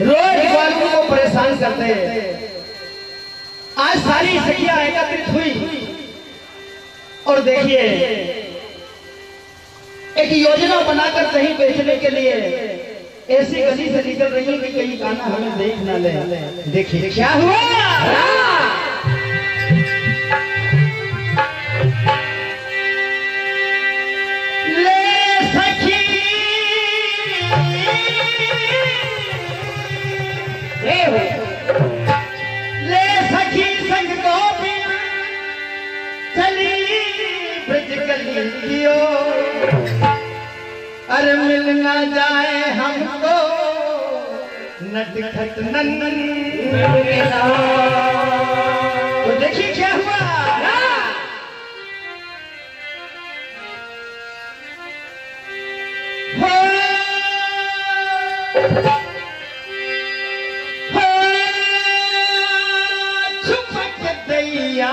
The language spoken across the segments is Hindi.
रोज ग्वालों को परेशान करते हैं। आज सारी सैया एकत्रित हुई। और देखिए एक योजना बनाकर कहीं बेचने के लिए ऐसी गली से निकल रही है कि कहीं गाना हमें देख ना ले। देखिए क्या हुआ? अरे मिल ना जाए हमको नटखट नंदन तो देखिए क्या हुआ? छुपक दैया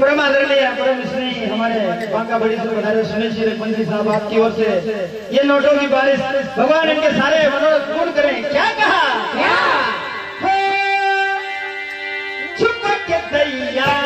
परम आदरणीय परम श्री हमारे बांका बड़ी से पधारे सुनील जी पंडित साहब आपकी ओर से ये नोटों की बारिश भगवान इनके सारे मनोरथ पूर्ण करें। क्या कहा? क्या? चुप के दैया।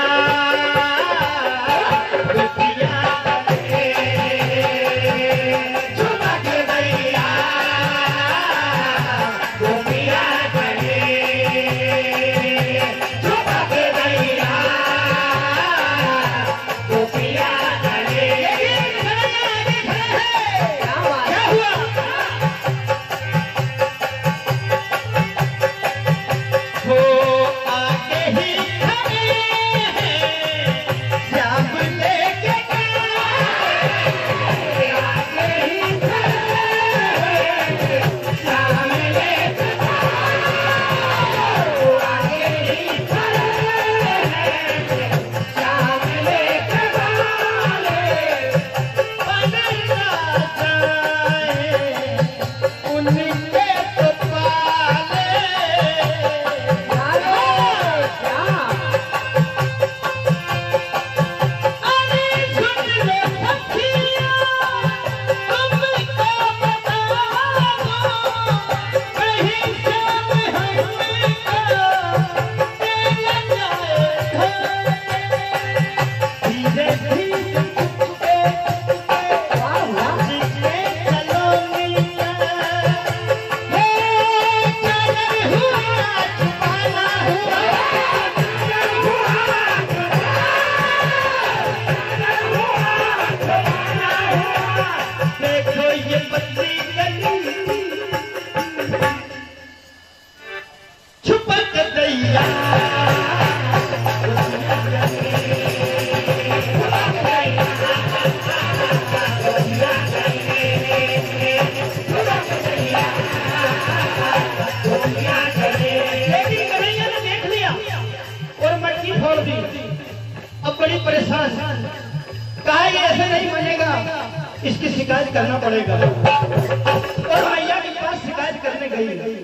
शिकायत करना पड़ेगा। और मैया के पास शिकायत करने गई।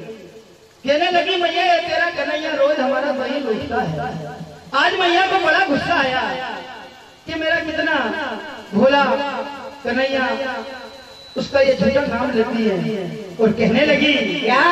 कहने लगी, मैया तेरा कन्हैया रोज हमारा वही लूटता है। आज मैया को बड़ा गुस्सा आया कि मेरा कितना भोला कन्हैया उसका ये छोटा नाम लेती है। और कहने लगी क्या?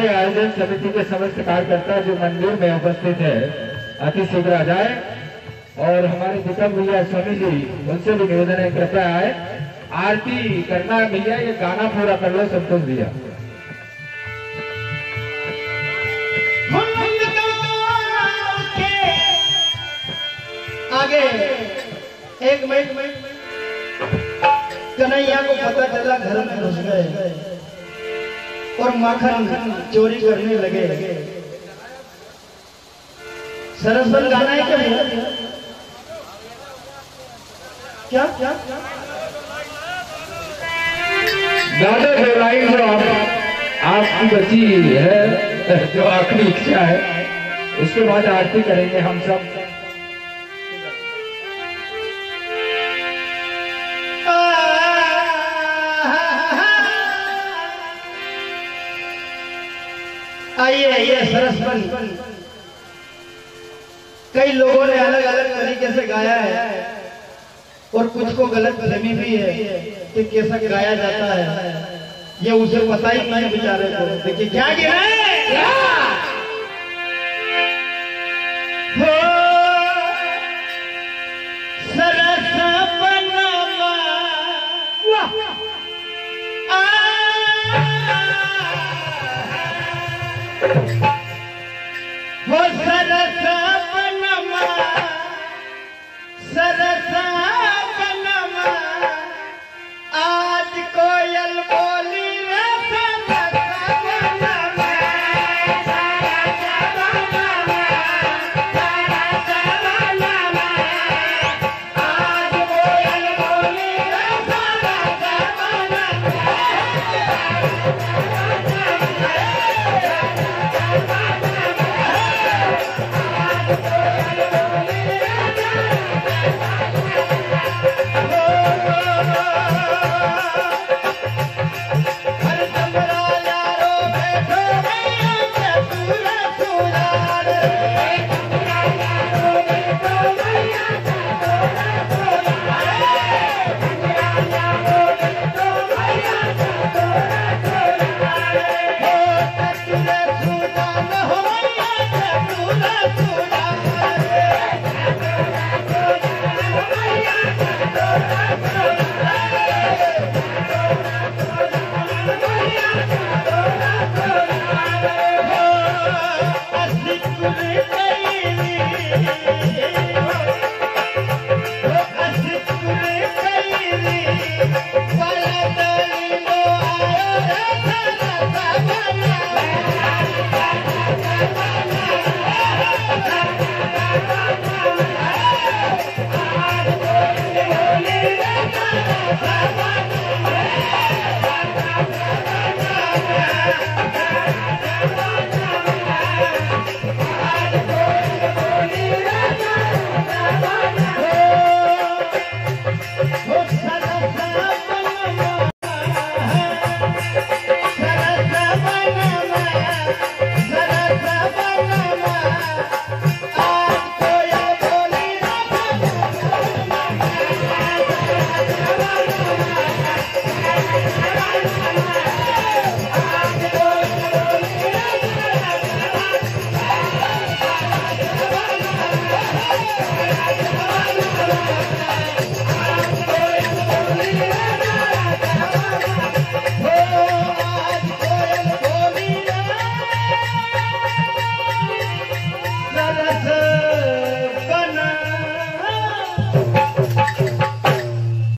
हमारे आयोजन समिति के समस्त कार्यकर्ता जो मंदिर में उपस्थित है, अति शीघ्र आ जाए और हमारे दीपक भैया स्वामी जी, उनसे भी निवेदन है, कृपया आए। आरती करना भैया, ये गाना पूरा कर लो संतोष भैया। आगे। एक मिनट। कन्हैया को पता चला घर में घुस गए। और माखन चोरी करने लगे। सरस्वत गाना है क्या क्या क्या? दादा जो लाइन जो आप आपकी बची है, जो आखिरी इच्छा है। उसके बाद आरती करेंगे हम सब। आइए आइए सरस्वती। कई लोगों ने अलग अलग तरीके से गाया है और कुछ को गलत फहमी भी है कि कैसा गाया जाता है। ये उसे पता ही नहीं बेचारे को। देखिए क्या गिरा है। हो सरस